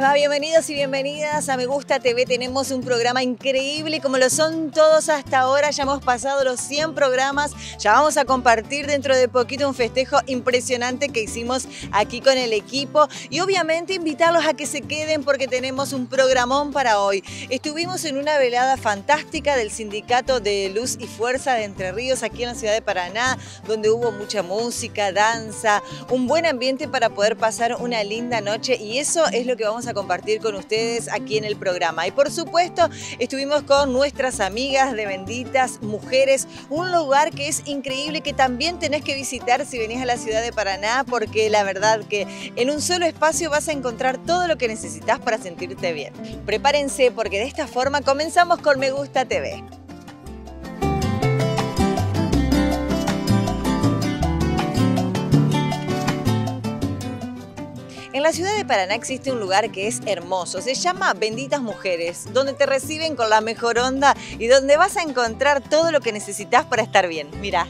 bienvenidos y bienvenidas a Me Gusta TV. Tenemos un programa increíble como lo son todos hasta ahora. Ya hemos pasado los 100 programas. Ya vamos a compartir dentro de poquito un festejo impresionante que hicimos aquí con el equipo. Y obviamente invitarlos a que se queden porque tenemos un programón para hoy. Estuvimos en una velada fantástica del Sindicato de Luz y Fuerza de Entre Ríos aquí en la ciudad de Paraná, donde hubo mucha música, danza, un buen ambiente para poder pasar una linda noche. Y eso es lo que vamos a compartir con ustedes aquí en el programa. Y por supuesto, estuvimos con nuestras amigas de Benditas Mujeres, un lugar que es increíble que también tenés que visitar si venís a la ciudad de Paraná, porque la verdad que en un solo espacio vas a encontrar todo lo que necesitas para sentirte bien. Prepárense porque de esta forma comenzamos con Me Gusta TV. La ciudad de Paraná existe un lugar que es hermoso, se llama Benditas Mujeres, donde te reciben con la mejor onda y donde vas a encontrar todo lo que necesitas para estar bien. Mira.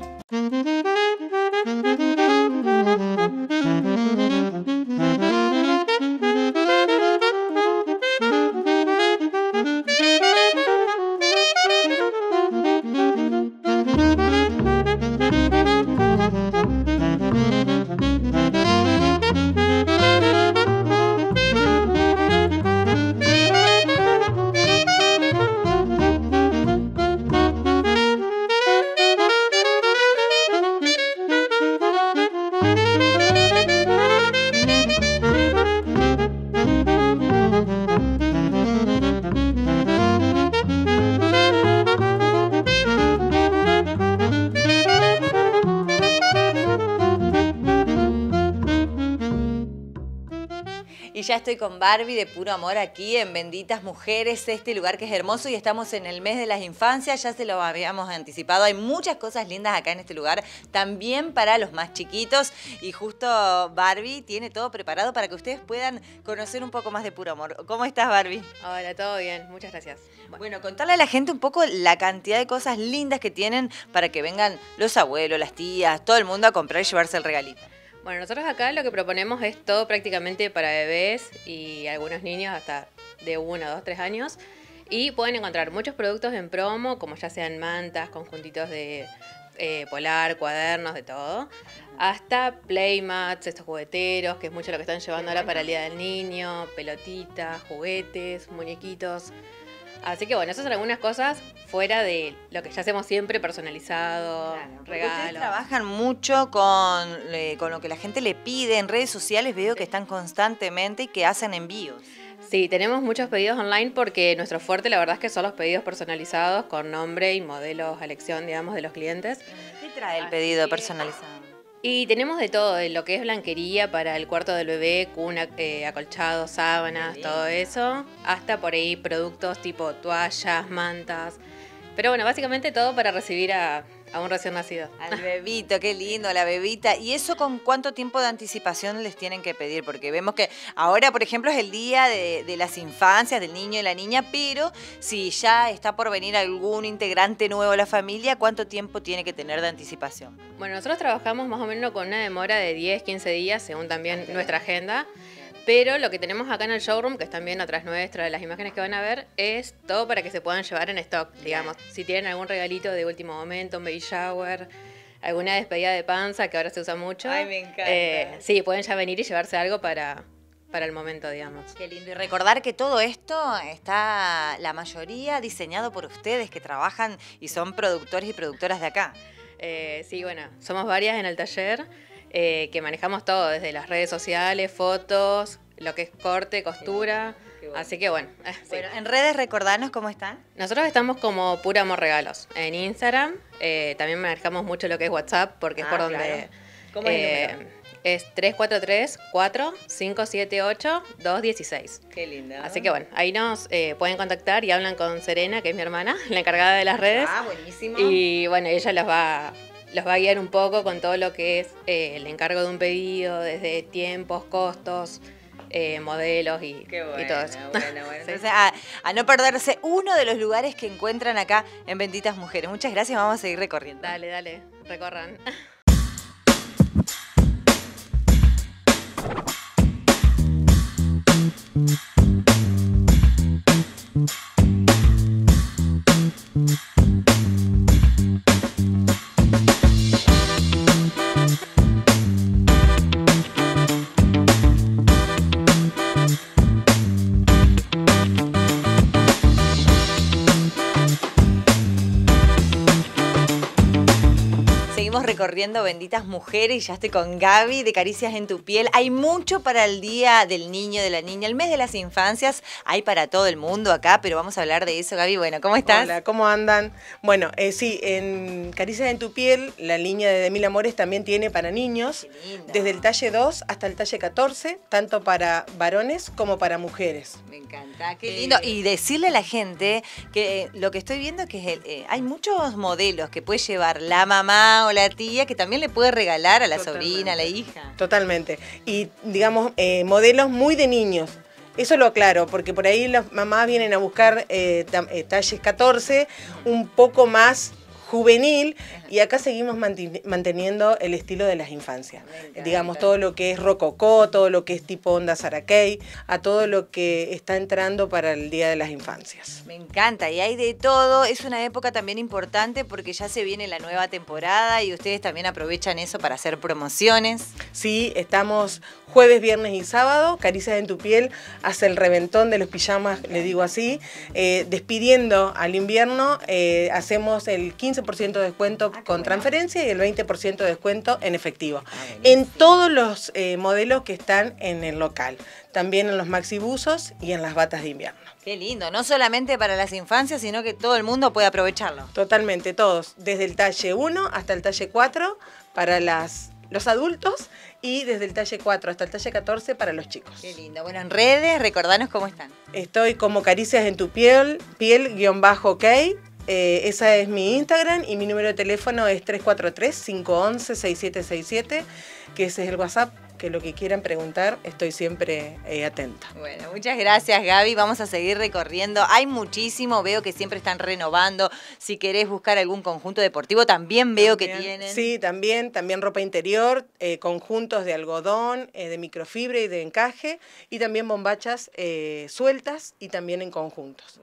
Ya estoy con Barbie de Puro Amor aquí en Benditas Mujeres, este lugar que es hermoso y estamos en el mes de las infancias, ya se lo habíamos anticipado. Hay muchas cosas lindas acá en este lugar, también para los más chiquitos y justo Barbie tiene todo preparado para que ustedes puedan conocer un poco más de Puro Amor. ¿Cómo estás Barbie? Hola, todo bien, muchas gracias. Bueno, contarle a la gente un poco la cantidad de cosas lindas que tienen para que vengan los abuelos, las tías, todo el mundo a comprar y llevarse el regalito. Bueno, nosotros acá lo que proponemos es todo prácticamente para bebés y algunos niños hasta de 1, 2, 3 años. Y pueden encontrar muchos productos en promo, como ya sean mantas, conjuntitos de eh, polar, cuadernos, de todo. Hasta playmats, estos jugueteros, que es mucho lo que están llevando ahora para el Día del Niño, pelotitas, juguetes, muñequitos. Así que bueno, esas son algunas cosas fuera de lo que ya hacemos siempre, personalizado, regalos. Ustedes trabajan mucho con, con lo que la gente le pide en redes sociales, veo que están constantemente y que hacen envíos. Sí, tenemos muchos pedidos online porque nuestro fuerte la verdad es que son los pedidos personalizados con nombre y modelos a elección, digamos, de los clientes. ¿Qué trae el pedido personalizado? Y tenemos de todo, de lo que es blanquería para el cuarto del bebé, cuna, eh, acolchados, sábanas, todo eso, hasta por ahí productos tipo toallas, mantas. Pero bueno, básicamente todo para recibir a, a un recién nacido. Al bebito, qué lindo, la bebita. ¿Y eso con cuánto tiempo de anticipación les tienen que pedir? Porque vemos que ahora, por ejemplo, es el día de, las infancias, del niño y la niña, pero si ya está por venir algún integrante nuevo a la familia, ¿cuánto tiempo tiene que tener de anticipación? Bueno, nosotros trabajamos más o menos con una demora de 10, 15 días, según también nuestra agenda. Pero lo que tenemos acá en el showroom, que están viendo atrás nuestra, de las imágenes que van a ver, es todo para que se puedan llevar en stock, digamos. Si tienen algún regalito de último momento, un baby shower, alguna despedida de panza, que ahora se usa mucho. Ay, me encanta. Eh, sí, pueden ya venir y llevarse algo para, para el momento, digamos. Qué lindo. Y recordar que todo esto está, la mayoría, diseñado por ustedes que trabajan y son productores y productoras de acá. Eh, sí, bueno, somos varias en el taller. Eh, que manejamos todo, desde las redes sociales, fotos, lo que es corte, costura. Así que bueno, eh, sí. Bueno, en redes recordanos cómo están. Nosotros estamos como Pura Amor Regalos en Instagram. eh, también manejamos mucho lo que es WhatsApp porque es Ah, por donde... ¿Cómo es el número? es 343-4-578-216. Qué lindo. Así que bueno, ahí nos eh, pueden contactar y hablan con Serena, que es mi hermana, la encargada de las redes. Ah, buenísimo. Y bueno, ella los va, los va a guiar un poco con todo lo que es eh, el encargo de un pedido, desde tiempos, costos, eh, modelos y, Qué bueno, y todo eso. bueno, bueno. Sí. Entonces, a, a no perderse uno de los lugares que encuentran acá en Benditas Mujeres. Muchas gracias, vamos a seguir recorriendo. Dale, dale, recorran. recorriendo Benditas Mujeres y ya estoy con Gaby de Caricias en tu piel. Hay mucho para el Día del Niño, de la Niña, el mes de las infancias. Hay para todo el mundo acá, pero vamos a hablar de eso, Gaby. Bueno, ¿cómo estás? Hola, ¿cómo andan? Bueno, eh, sí, en Caricias en tu piel, la línea de Mil Amores también tiene para niños, desde el talle 2 hasta el talle 14, tanto para varones como para mujeres. Me encanta, qué Eh, lindo. Y decirle a la gente que eh, lo que estoy viendo es que el- eh, hay muchos modelos que puede llevar la mamá o la tía que también le puede regalar a la Totalmente. sobrina, a la hija. Totalmente. Y digamos, eh, modelos muy de niños. Eso lo aclaro, porque por ahí las mamás vienen a buscar eh, eh, talles 14, un poco más juvenil, y acá seguimos manteniendo el estilo de las infancias. Digamos, todo lo que es rococó, todo lo que es tipo onda Sarakei, a todo lo que está entrando para el Día de las Infancias. Me encanta, y hay de todo. Es una época también importante porque ya se viene la nueva temporada y ustedes también aprovechan eso para hacer promociones. Sí, estamos jueves, viernes y sábado. Caricias en tu piel hace el reventón de los pijamas, le digo así. Eh, despidiendo al invierno, eh, hacemos el 15% de descuento con bueno. transferencia y el 20% de descuento en efectivo. Ah, en todos los eh, modelos que están en el local. También en los maxibuzos y en las batas de invierno. Qué lindo, no solamente para las infancias, sino que todo el mundo puede aprovecharlo. Totalmente, todos. Desde el talle 1 hasta el talle 4 para las, los adultos y desde el talle 4 hasta el talle 14 para los chicos. Qué lindo. Bueno, en redes, recordanos cómo están. Estoy como Caricias en tu piel, piel guion bajo ok. Eh, esa es mi Instagram y mi número de teléfono es 343-511-6767, que ese es el WhatsApp, que lo que quieran preguntar estoy siempre eh, atenta. Bueno, muchas gracias Gaby. Vamos a seguir recorriendo. Hay muchísimo, veo que siempre están renovando. Si querés buscar algún conjunto deportivo, también veo que tienen. Sí, también, también ropa interior, eh, conjuntos de algodón, eh, de microfibra y de encaje, y también bombachas sueltas y también en conjuntos.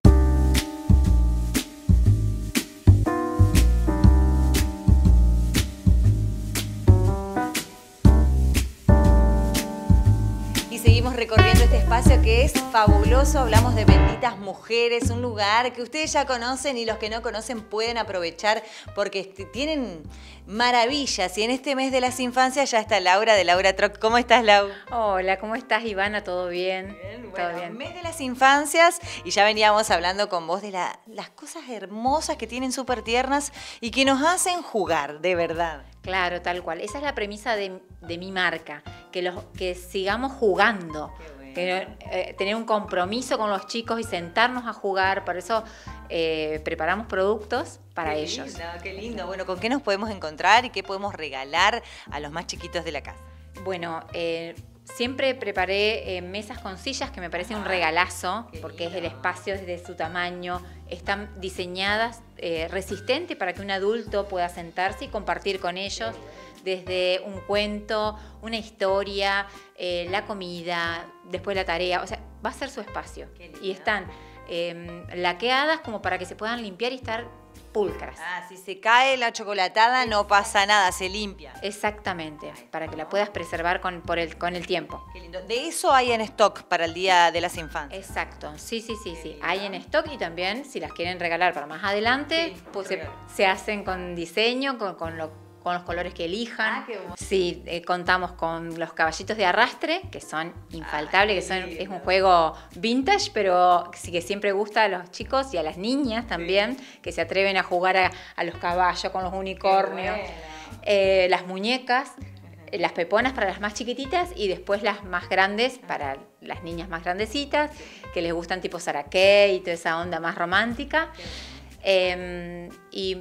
Seguimos recorriendo este espacio que es fabuloso. Hablamos de benditas mujeres, un lugar que ustedes ya conocen y los que no conocen pueden aprovechar porque este- tienen maravillas. Y en este mes de las infancias ya está Laura de Laura Troc. ¿Cómo estás, Lau? Hola, ¿cómo estás, Ivana? ¿Todo bien? Todo Bueno, bien. mes de las infancias y ya veníamos hablando con vos de la- las cosas hermosas que tienen súper tiernas y que nos hacen jugar, de verdad. Claro, tal cual. Esa es la premisa de, de mi marca, que, los, que sigamos jugando. Qué bueno. Que, eh, tener un compromiso con los chicos y sentarnos a jugar. Por eso eh, preparamos productos para Qué ellos. lindo, qué lindo. Bueno, ¿con qué nos podemos encontrar y qué podemos regalar a los más chiquitos de la casa? Bueno, eh, siempre preparé eh, mesas con sillas que me parece un regalazo, Qué porque es el espacio es de su tamaño, están diseñadas eh, resistentes para que un adulto pueda sentarse y compartir con ellos desde un cuento, una historia, eh, la comida, después la tarea, o sea, va a ser su espacio. Y están eh, laqueadas como para que se puedan limpiar y estar pulcras. Ah, si se cae la chocolatada no pasa nada, se limpia. Exactamente, para que la puedas preservar con, por el, con el tiempo. Qué lindo. De eso hay en stock para el Día de las Infancias. Exacto, sí, sí, sí, sí. Hay en stock y también si las quieren regalar para más adelante, Sí, pues se, se hacen con diseño, con, con lo, con los colores que elijan. Ah, qué bueno. Sí, eh, contamos con los caballitos de arrastre, que son infaltables, que son, es un juego vintage, pero sí que siempre gusta a los chicos y a las niñas también, que se atreven a jugar a, a los caballos con los unicornios. Eh, las muñecas, eh, las peponas para las más chiquititas y después las más grandes para las niñas más grandecitas, que les gustan tipo Saraque y toda esa onda más romántica. Eh, y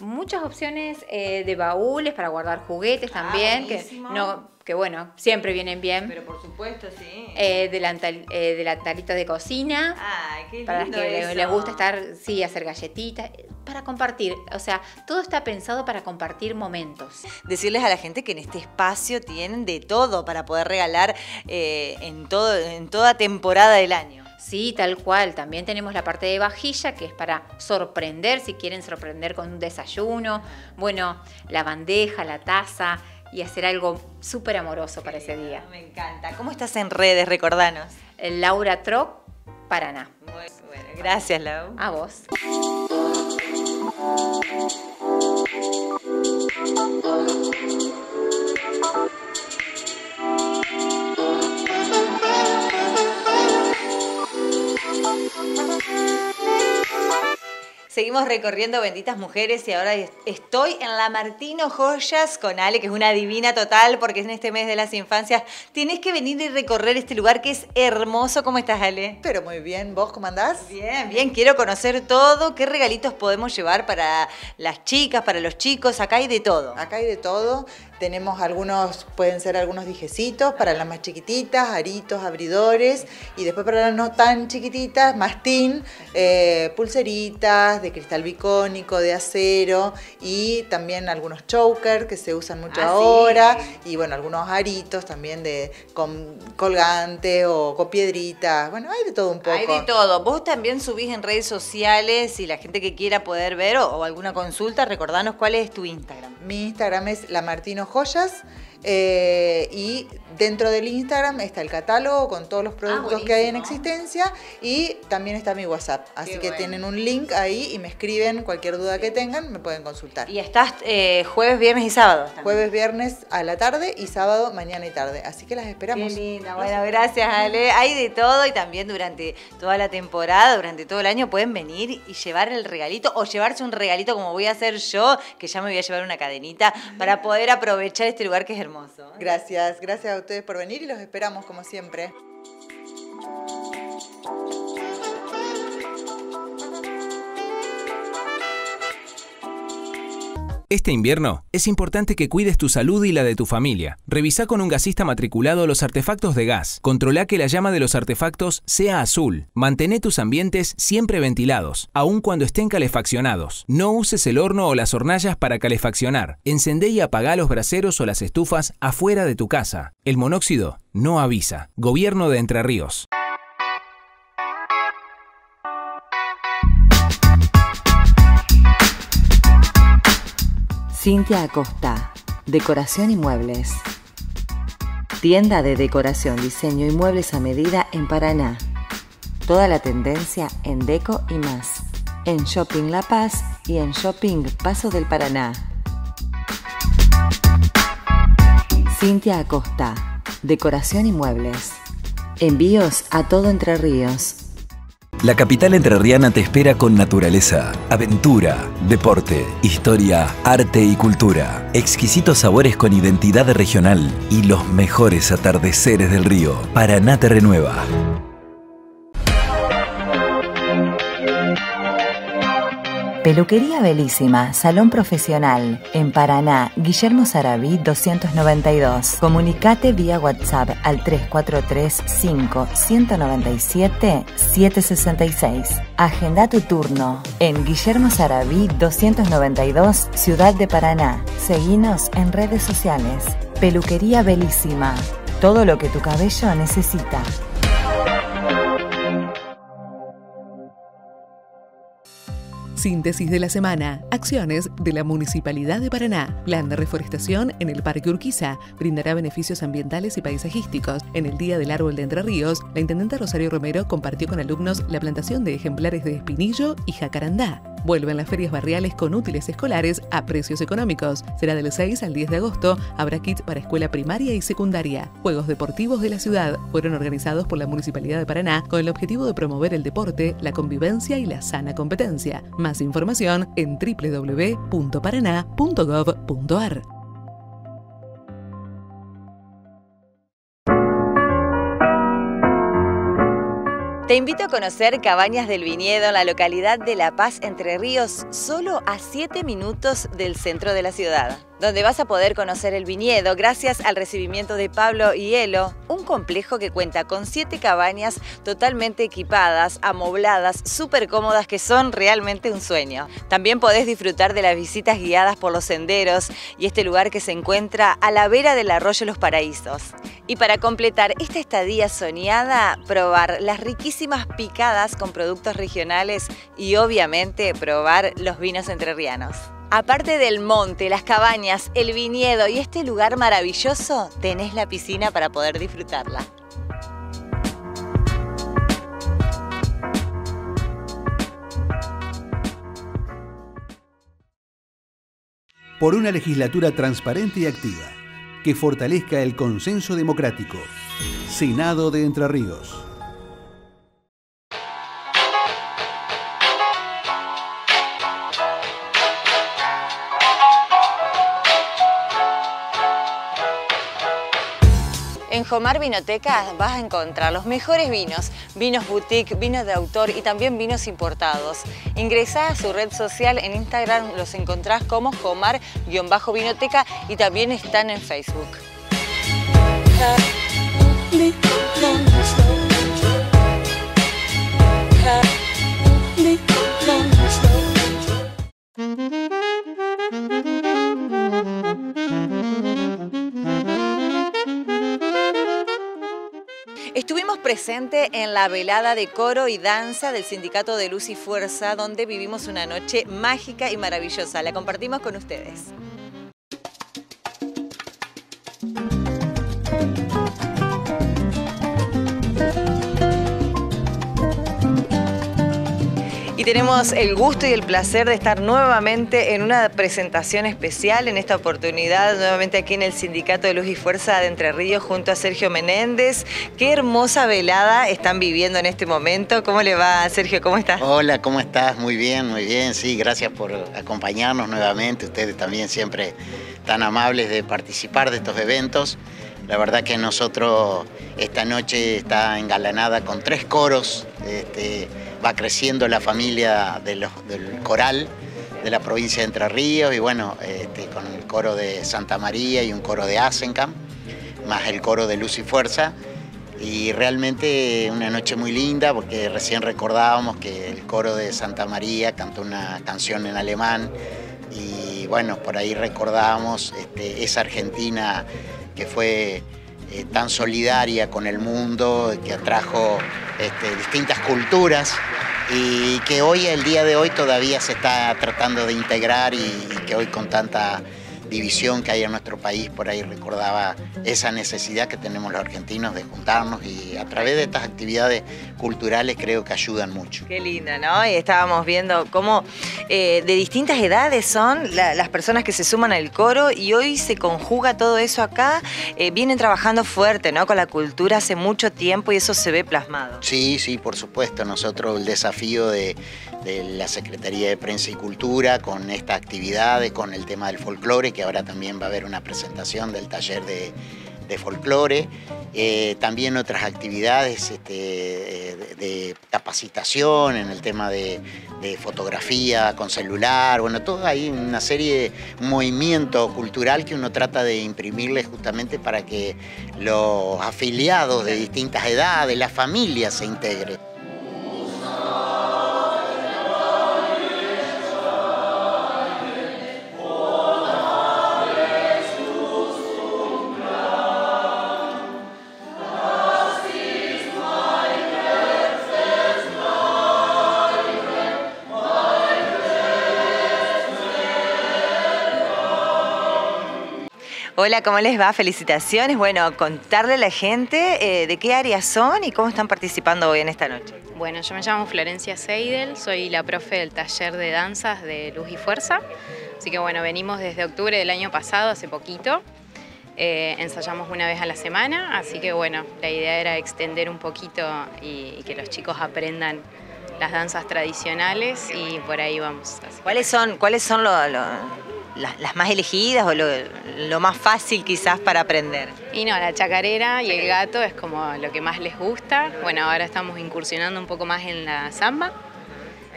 muchas opciones eh, de baúles para guardar juguetes Ah, también, que, no, que bueno, siempre vienen bien. Pero por supuesto, sí. Eh, delantal- eh, delantalitos de cocina. Ay, qué lindo Para las que eso. les gusta estar, sí, hacer galletitas, para compartir. O sea, todo está pensado para compartir momentos. Decirles a la gente que en este espacio tienen de todo para poder regalar eh, en, todo, en toda temporada del año. Sí, tal cual. También tenemos la parte de vajilla, que es para sorprender, si quieren sorprender con un desayuno. Bueno, la bandeja, la taza y hacer algo súper amoroso para ese día. Me encanta. ¿Cómo estás en redes? Recordanos. Laura Trop, Paraná. Muy bueno. Gracias, Lau. A vos. Seguimos recorriendo Benditas Mujeres y ahora es- estoy en la Martino Joyas con Ale, que es una divina total, porque en este mes de las infancias tienes que venir y recorrer este lugar que es hermoso. ¿Cómo estás, Ale? Pero muy bien, ¿vos cómo andás? Bien, bien, quiero conocer todo. ¿Qué regalitos podemos llevar para las chicas, para los chicos? Acá hay de todo. Acá hay de todo. Tenemos algunos, pueden ser algunos dijecitos para las más chiquititas, aritos, abridores. Y después para las no tan chiquititas, mastín, eh, pulseritas de cristal bicónico, de acero. Y también algunos chokers que se usan mucho Ah, sí. ahora. Y bueno, algunos aritos también de con colgante o con piedritas. Bueno, hay de todo un poco. Hay de todo. Vos también subís en redes sociales y la gente que quiera poder ver o, o alguna consulta, recordanos cuál es tu Instagram. Mi Instagram es La Martino Joyas eh, y dentro del Instagram está el catálogo con todos los productos que hay en existencia y también está mi WhatsApp. Así Qué que bueno. tienen un link ahí y me escriben cualquier duda que tengan, me pueden consultar. Y estás eh, jueves, viernes y sábado. también. Jueves, viernes a la tarde y sábado mañana y tarde. Así que las Qué esperamos. linda. Bueno, gracias, Ale. Hay de todo y también durante toda la temporada, durante todo el año, pueden venir y llevar el regalito o llevarse un regalito como voy a hacer yo, que ya me voy a llevar una cadenita para poder aprovechar este lugar que es hermoso. Gracias, gracias a ustedes por venir y los esperamos como siempre. Este invierno es importante que cuides tu salud y la de tu familia. Revisa con un gasista matriculado los artefactos de gas. Controla que la llama de los artefactos sea azul. Mantén tus ambientes siempre ventilados, aun cuando estén calefaccionados. No uses el horno o las hornallas para calefaccionar. Encendé y apagá los braseros o las estufas afuera de tu casa. El monóxido no avisa. Gobierno de Entre Ríos. Cintia Acosta, Decoración y Muebles. Tienda de decoración, diseño y muebles a medida en Paraná. Toda la tendencia en deco y más. En Shopping La Paz y en Shopping Paso del Paraná. Cintia Acosta, Decoración y Muebles. Envíos a todo Entre Ríos. La capital entrerriana te espera con naturaleza, aventura, deporte, historia, arte y cultura, exquisitos sabores con identidad regional y los mejores atardeceres del río. Paraná te renueva. Peluquería Belísima, Salón Profesional, en Paraná, Guillermo Sarabí 292. Comunicate vía WhatsApp al 343-5-197-766. Agenda tu turno en Guillermo Sarabí 292, Ciudad de Paraná. Seguinos en redes sociales. Peluquería Belísima, todo lo que tu cabello necesita. Síntesis de la semana. Acciones de la Municipalidad de Paraná. Plan de reforestación en el Parque Urquiza. Brindará beneficios ambientales y paisajísticos. En el Día del Árbol de Entre Ríos, la intendenta Rosario Romero compartió con alumnos la plantación de ejemplares de espinillo y jacarandá. Vuelven las ferias barriales con útiles escolares a precios económicos. Será del 6 al 10 de agosto. Habrá kits para escuela primaria y secundaria. Juegos deportivos de la ciudad fueron organizados por la Municipalidad de Paraná con el objetivo de promover el deporte, la convivencia y la sana competencia. Más información en www.paraná.gov.ar. Te invito a conocer Cabañas del Viñedo en la localidad de La Paz, Entre Ríos, solo a 7 minutos del centro de la ciudad donde vas a poder conocer el viñedo gracias al recibimiento de Pablo y Elo, un complejo que cuenta con siete cabañas totalmente equipadas, amobladas, súper cómodas que son realmente un sueño. También podés disfrutar de las visitas guiadas por los senderos y este lugar que se encuentra a la vera del arroyo Los Paraísos. Y para completar esta estadía soñada, probar las riquísimas picadas con productos regionales y obviamente probar los vinos entrerrianos. Aparte del monte, las cabañas, el viñedo y este lugar maravilloso, tenés la piscina para poder disfrutarla. Por una legislatura transparente y activa, que fortalezca el consenso democrático. Senado de Entre Ríos. En Jomar Vinoteca vas a encontrar los mejores vinos, vinos boutique, vinos de autor y también vinos importados. Ingresá a su red social, en Instagram los encontrás como Jomar-Vinoteca y también están en Facebook. Presentes en la velada de coro y danza del Sindicato de Luz y Fuerza, donde vivimos una noche mágica y maravillosa. La compartimos con ustedes. Tenemos el gusto y el placer de estar nuevamente en una presentación especial, en esta oportunidad, nuevamente aquí en el Sindicato de Luz y Fuerza de Entre Ríos, junto a Sergio Menéndez. Qué hermosa velada están viviendo en este momento. ¿Cómo le va, Sergio? ¿Cómo estás? Hola, ¿cómo estás? Muy bien, muy bien. Sí, gracias por acompañarnos nuevamente. Ustedes también siempre tan amables de participar de estos eventos. La verdad que nosotros esta noche está engalanada con tres coros. Este, va creciendo la familia del coral de la provincia de Entre Ríos y bueno, este, con el coro de Santa María y un coro de Asencam, más el coro de Luz y Fuerza. Y realmente una noche muy linda porque recién recordábamos que el coro de Santa María cantó una canción en alemán y bueno, por ahí recordábamos este, esa Argentina que fue eh, tan solidaria con el mundo, que atrajo este, distintas culturas y que hoy, el día de hoy, todavía se está tratando de integrar y que hoy con tanta división que hay en nuestro país, por ahí recordaba esa necesidad que tenemos los argentinos de juntarnos y a través de estas actividades culturales creo que ayudan mucho. Qué linda, ¿no? Y estábamos viendo cómo eh, de distintas edades son las personas que se suman al coro y hoy se conjuga todo eso acá. Eh, vienen trabajando fuerte, ¿no? Con la cultura hace mucho tiempo y eso se ve plasmado. Sí, sí, por supuesto. Nosotros el desafío de, de la Secretaría de Prensa y Cultura con esta actividad, con el tema del folclore, que ahora también va a haber una presentación del taller de, folclore, eh, también otras actividades este, de, capacitación en el tema de, fotografía con celular, bueno, todo hay una serie de movimiento cultural que uno trata de imprimirle justamente para que los afiliados de distintas edades, la familia se integre. Hola, ¿cómo les va? Felicitaciones. Bueno, contarle a la gente eh, de qué áreas son y cómo están participando hoy en esta noche. Bueno, yo me llamo Florencia Seidel, soy la profe del taller de danzas de Luz y Fuerza. Así que bueno, venimos desde octubre del año pasado, hace poquito. Eh, ensayamos una vez a la semana, así que bueno, la idea era extender un poquito y, que los chicos aprendan las danzas tradicionales y por ahí vamos. ¿Cuáles son, cuáles son las, más elegidas o lo, más fácil quizás para aprender? Y no, la chacarera y el gato es como lo que más les gusta. Bueno, ahora estamos incursionando un poco más en la samba.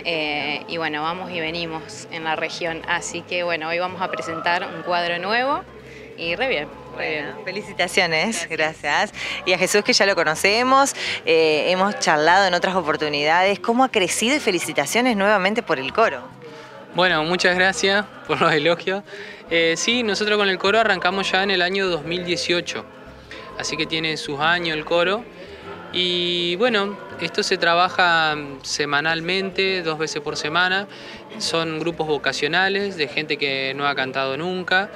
Eh, y bueno, vamos y venimos en la región. Así que bueno, hoy vamos a presentar un cuadro nuevo y re bien. felicitaciones, gracias. Y a Jesús que ya lo conocemos, eh, hemos charlado en otras oportunidades. ¿Cómo ha crecido y felicitaciones nuevamente por el coro? Bueno, muchas gracias por los elogios. Eh, sí, nosotros con el coro arrancamos ya en el año 2018, así que tiene sus años el coro. Y bueno, esto se trabaja semanalmente, dos veces por semana. Son grupos vocacionales de gente que no ha cantado nunca.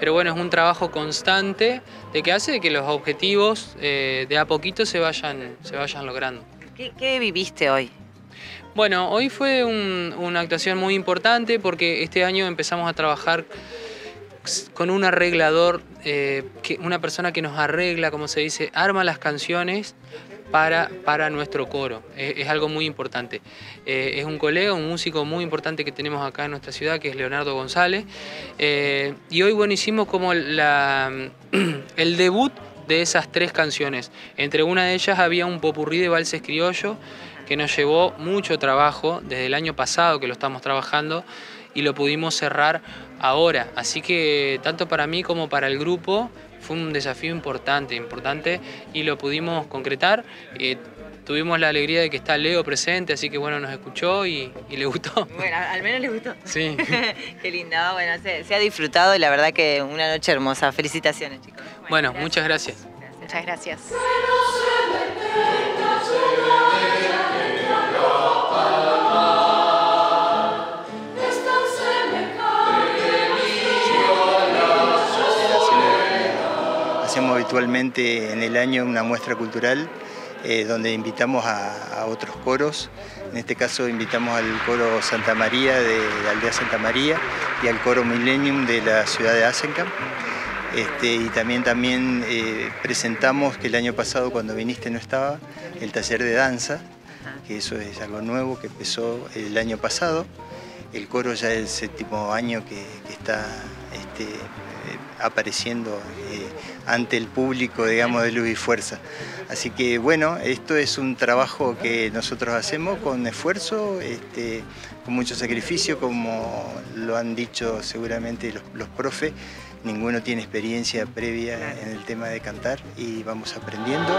Pero bueno, es un trabajo constante de que hace que los objetivos eh, de a poquito se vayan, se vayan logrando. ¿Qué, viviste hoy? Bueno, hoy fue una actuación muy importante porque este año empezamos a trabajar con un arreglador, eh, una persona que nos arregla, como se dice, arma las canciones para, para nuestro coro. Es, algo muy importante. Eh, es un colega, un músico muy importante que tenemos acá en nuestra ciudad, que es Leonardo González. Eh, y hoy, bueno, hicimos como el debut de esas tres canciones. Entre una de ellas había un popurrí de valses criollo que nos llevó mucho trabajo desde el año pasado que lo estamos trabajando y lo pudimos cerrar ahora. Así que tanto para mí como para el grupo fue un desafío importante, importante y lo pudimos concretar. Eh, tuvimos la alegría de que está Leo presente, así que bueno, nos escuchó y, le gustó. Bueno, al menos le gustó. Sí. Qué lindo, bueno, se, ha disfrutado y la verdad que una noche hermosa. Felicitaciones, chicos. Bueno, muchas gracias. Muchas gracias. Habitualmente en el año una muestra cultural eh, donde invitamos a, otros coros. En este caso invitamos al coro Santa María de la aldea Santa María y al coro Millennium de la ciudad de Asenkamp. Este, y también, también eh, presentamos que el año pasado cuando viniste no estaba el taller de danza, que eso es algo nuevo que empezó el año pasado. El coro ya es el séptimo año que, está este, apareciendo eh, ante el público, digamos, de Luz y Fuerza. Así que bueno, esto es un trabajo que nosotros hacemos con esfuerzo, este, con mucho sacrificio, como lo han dicho seguramente los, los profes. Ninguno tiene experiencia previa en el tema de cantar y vamos aprendiendo.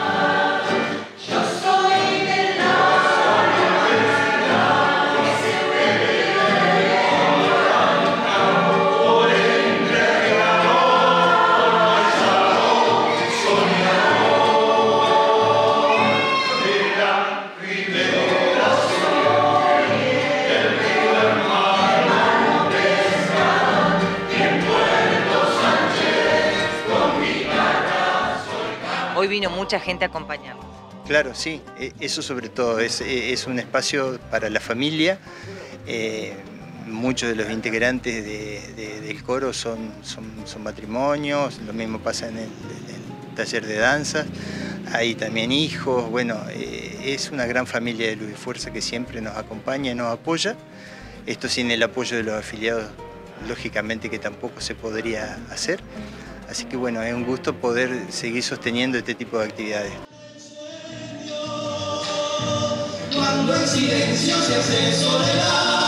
Vino mucha gente a acompañarnos. Claro, sí, e, eso sobre todo, es, e, un espacio para la familia. Eh, muchos de los integrantes del coro son, son, matrimonios, lo mismo pasa en el, taller de danza, hay también hijos, bueno, eh, es una gran familia de Luz y Fuerza que siempre nos acompaña y nos apoya. Esto sin el apoyo de los afiliados, lógicamente que tampoco se podría hacer. Así que bueno, es un gusto poder seguir sosteniendo este tipo de actividades. Cuando silencio se soledad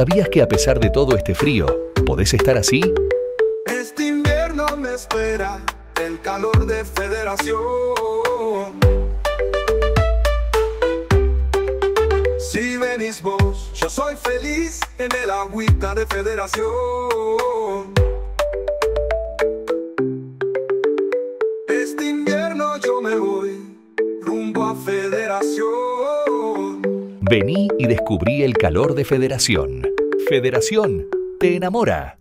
¿Sabías que a pesar de todo este frío, podés estar así? Este invierno me espera el calor de federación. Si venís vos, yo soy feliz en el agüita de federación. Vení y descubrí el calor de Federación. Federación, te enamora.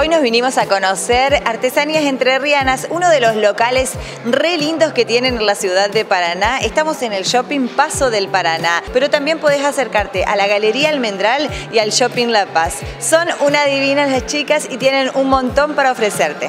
Hoy nos vinimos a conocer Artesanías Entrerrianas, uno de los locales re lindos que tienen en la ciudad de Paraná. Estamos en el Shopping Paso del Paraná, pero también podés acercarte a la Galería Almendral y al Shopping La Paz. Son una divinas las chicas y tienen un montón para ofrecerte.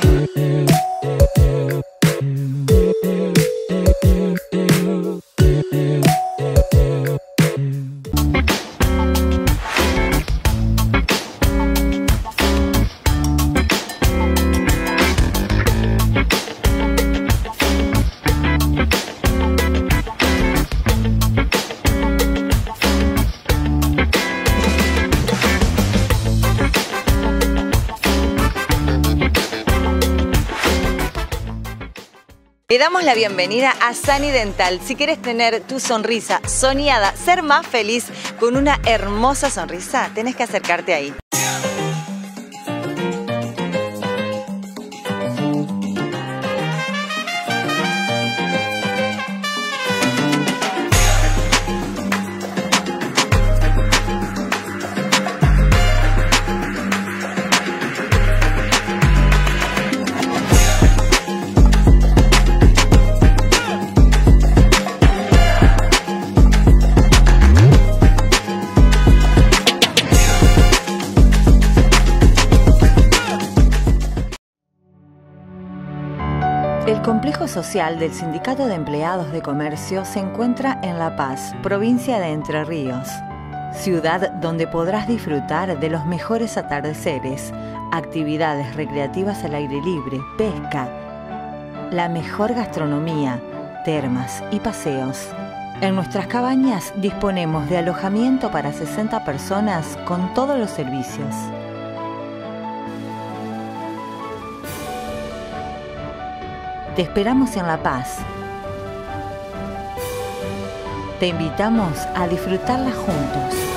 Le damos la bienvenida a Sani Dental. Si quieres tener tu sonrisa soñada, ser más feliz con una hermosa sonrisa, tenés que acercarte ahí. Social del Sindicato de Empleados de Comercio se encuentra en La Paz, provincia de Entre Ríos, ciudad donde podrás disfrutar de los mejores atardeceres, actividades recreativas al aire libre, pesca, la mejor gastronomía, termas y paseos. En nuestras cabañas disponemos de alojamiento para 60 personas con todos los servicios. Te esperamos en La Paz. Te invitamos a disfrutarla juntos.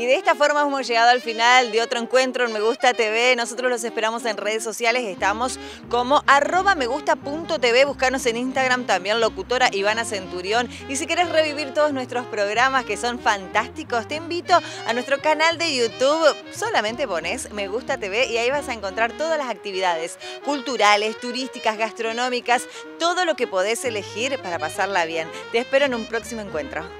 Y de esta forma hemos llegado al final de otro encuentro en Me Gusta TV. Nosotros los esperamos en redes sociales. Estamos como arroba megusta.tv. Buscanos en Instagram también, locutora Ivana Centurión. Y si quieres revivir todos nuestros programas que son fantásticos, te invito a nuestro canal de YouTube. Solamente pones Me Gusta TV y ahí vas a encontrar todas las actividades culturales, turísticas, gastronómicas, todo lo que podés elegir para pasarla bien. Te espero en un próximo encuentro.